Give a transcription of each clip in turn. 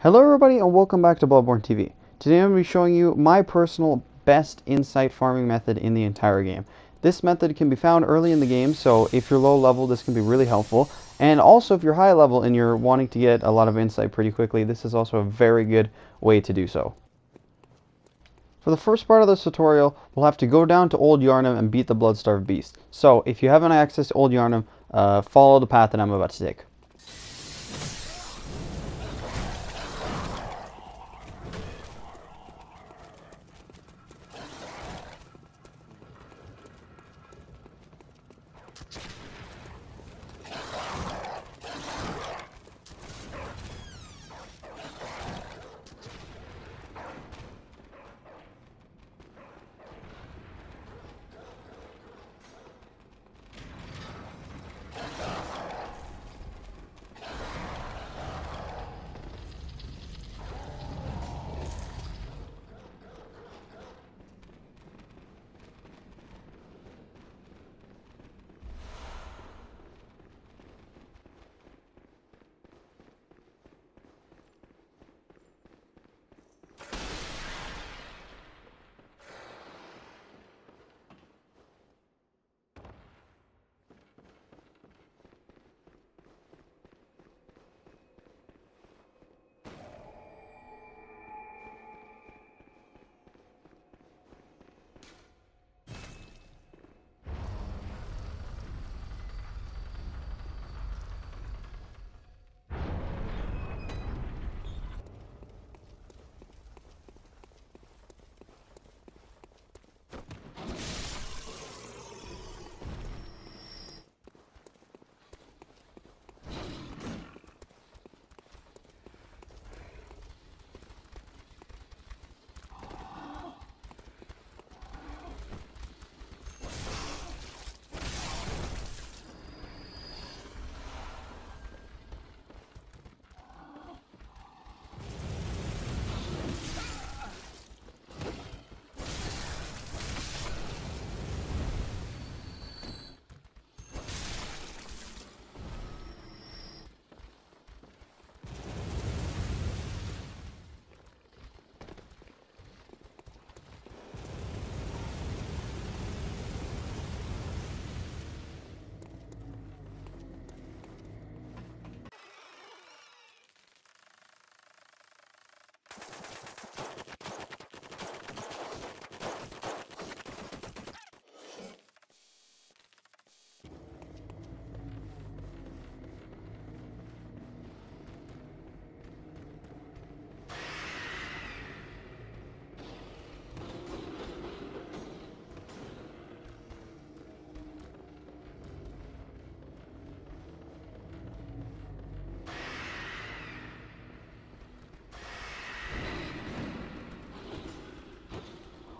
Hello everybody and welcome back to Bloodborne TV. Today I'm going to be showing you my personal best insight farming method in the entire game. This method can be found early in the game, so if you're low level this can be really helpful. And also if you're high level and you're wanting to get a lot of insight pretty quickly, this is also a very good way to do so. For the first part of this tutorial, we'll have to go down to Old Yharnam and beat the Bloodstarved Beast. So if you haven't accessed Old Yharnam, uh, follow the path that I'm about to take.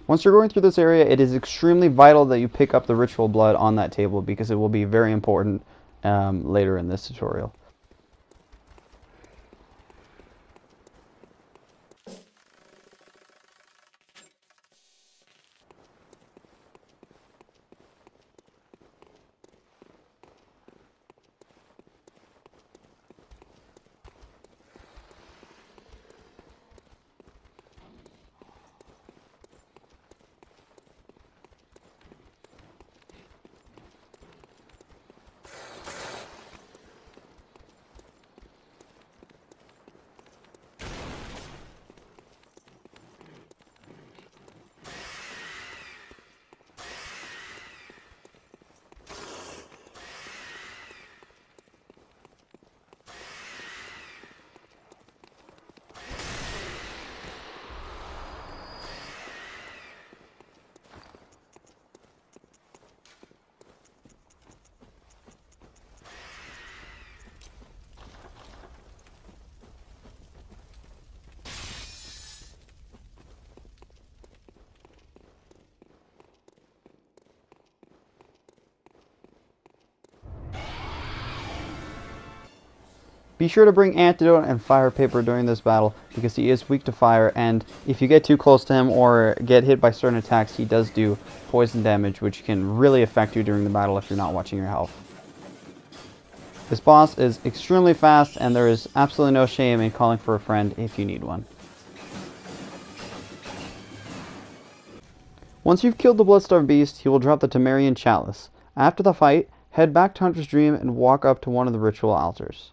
Once you're going through this area, it is extremely vital that you pick up the ritual blood on that table because it will be very important um, later in this tutorial. Be sure to bring antidote and fire paper during this battle because he is weak to fire and if you get too close to him or get hit by certain attacks he does do poison damage which can really affect you during the battle if you're not watching your health. This boss is extremely fast and there is absolutely no shame in calling for a friend if you need one. Once you've killed the Bloodstarved Beast, he will drop the Pthumerian Chalice. After the fight, head back to Hunter's Dream and walk up to one of the ritual altars.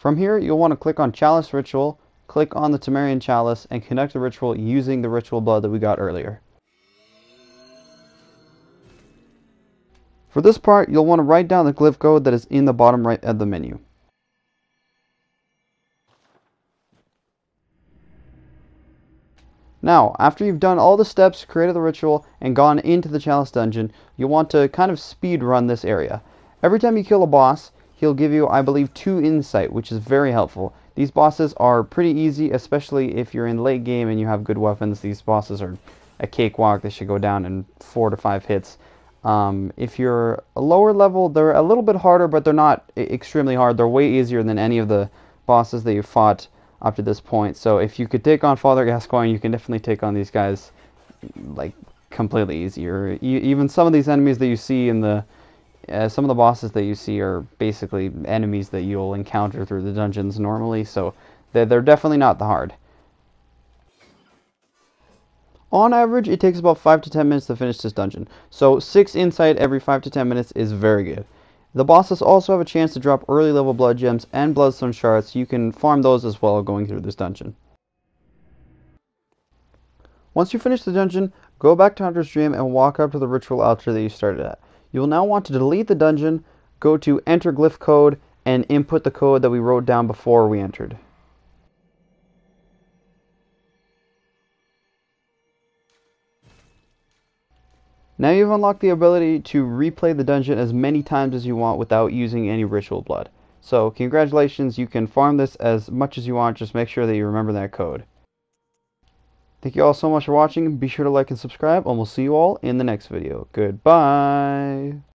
From here, you'll want to click on Chalice Ritual, click on the Pthumerian Chalice, and conduct the ritual using the ritual blood that we got earlier. For this part, you'll want to write down the glyph code that is in the bottom right of the menu. Now, after you've done all the steps, created the ritual, and gone into the Chalice Dungeon, you'll want to kind of speed run this area. Every time you kill a boss, he'll give you, I believe, 2 insight, which is very helpful. These bosses are pretty easy, especially if you're in late game and you have good weapons. These bosses are a cakewalk. They should go down in 4 to 5 hits. Um, if you're a lower level, they're a little bit harder, but they're not extremely hard. They're way easier than any of the bosses that you fought up to this point. So if you could take on Father Gascoigne, you can definitely take on these guys like completely easier. even some of these enemies that you see in the uh, some of the bosses that you see are basically enemies that you'll encounter through the dungeons normally, so they're, they're definitely not the hard. On average, it takes about 5 to 10 minutes to finish this dungeon, so 6 insight every 5 to 10 minutes is very good. The bosses also have a chance to drop early level blood gems and bloodstone shards, so you can farm those as well going through this dungeon. Once you finish the dungeon, go back to Hunter's Dream and walk up to the ritual altar that you started at. You will now want to delete the dungeon, go to enter glyph code, and input the code that we wrote down before we entered. Now you've unlocked the ability to replay the dungeon as many times as you want without using any ritual blood. So congratulations, you can farm this as much as you want, just make sure that you remember that code. Thank you all so much for watching, be sure to like and subscribe, and we'll see you all in the next video. Goodbye!